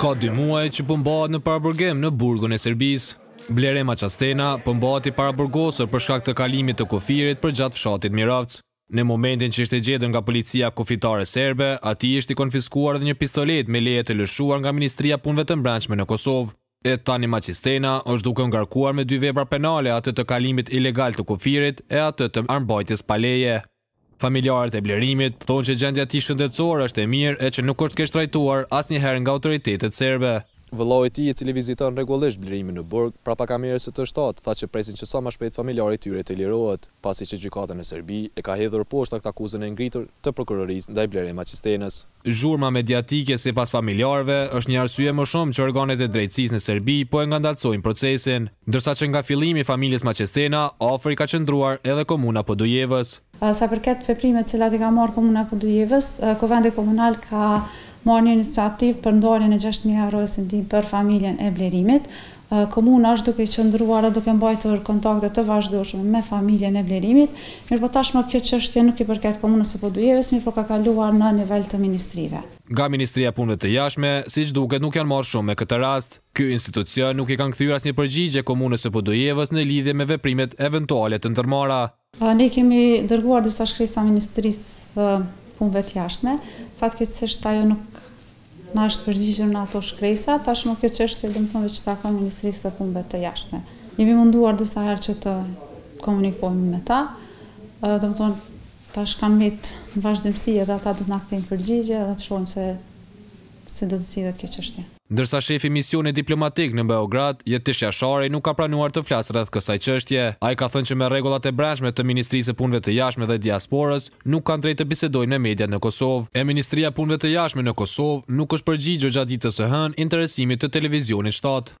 Ka dy muaj që po mbahet në paraburgim në burgun e Serbisë. Blerim Maqastena po mbahet i paraburgosur për shkak të kalimit të kufirit përgjatë fshatit Mirofc. Në momentin që ishte gjetur nga policia kufitare serbe, atij i ishte konfiskuar edhe një pistoletë me leje të lëshuar nga Ministria e Punëve të Mbrendshme në Kosovë. E tani Maqastena është duke u ngarkuar me dy vepra penale atë të kalimit ilegal të kufirit e atë të armëbajtjes pa leje. Familjarët e Blerimit thonë që gjendja e tij shëndetësore është e mirë e që nuk është keqtrajtuar asnjëherë nga autoritetet serbe. Vëllau i tij, i cili viziton rregullisht Blerimin në burg, prapa kamerës së T shtatë, tha që presin që sa më shpejt familjari i tyre të lirohet, pasi që gjykata në Serbi e ka hedhur poshtë aktakuzën e ngritur të prokurorisë ndaj Blerim Maqastenës. Zhurma mediatike, sipas familjarëve, është një arsye më shumë që organet e drejtësisë në Serbi po e ngandalësojnë procesin, ndërsa që nga fillimi familjes Maqastena, afër i ka qëndruar edhe Komuna Podujevës. Sa përket veprimet të cilat i ka marrë Komuna Podujevës, Kuvendi Komunal ka marrë një iniciativë për ndarjen e gjashtë mijë eurosh si ndihmë për familjen e Blerimit, Komuna është duke qëndruar dhe duke mbajtur kontakte të vazhdueshme me familjen e Blerimit, mirëpo tashmë kjo çështje nuk i përket Komunës së Podujevës, mirëpo ka kaluar në nivel të ministrive. Nga Ministria e Punëve të Jashtme, siç duket nuk janë marrë shumë me këtë rast. Ky institucion nuk i kanë kthyer asnjë përgjigje Komunës së Podujevës në lidhje me veprimet eventuale të ndërmarra. Ne i kemi dërguar disa shkresa Ministrisë së Punëve të Jashtme. Fatkeqësisht ajo nuk na është përgjigjur në ato shkresa. Tashmë kjo çështje domethënë veç i takon Ministrisë së Punëve të Jashtme. Jemi munduar disa herë që të komunikojmë me ta. Domethënë tash kanë mbet në vazhdimësi edhe ata do të na kthejnë përgjigje edhe të shohim se si do të zgjidhet kjo çështje. Ndërsa shefi i misionit diplomatik në Beograd, Jetish Jashari nuk ka pranuar të flasë rreth kësaj çështje. Ai ka thënë që me rregullat e brendshme të Ministrisë së Punëve të Jashtme dhe Diasporës nuk kanë drejtë të bisedojnë me mediat në Kosovë. E Ministria e Punëve të Jashtme në Kosovë nuk është përgjigjur gjatë ditës së hënë interesimit të Televizionit shtatë.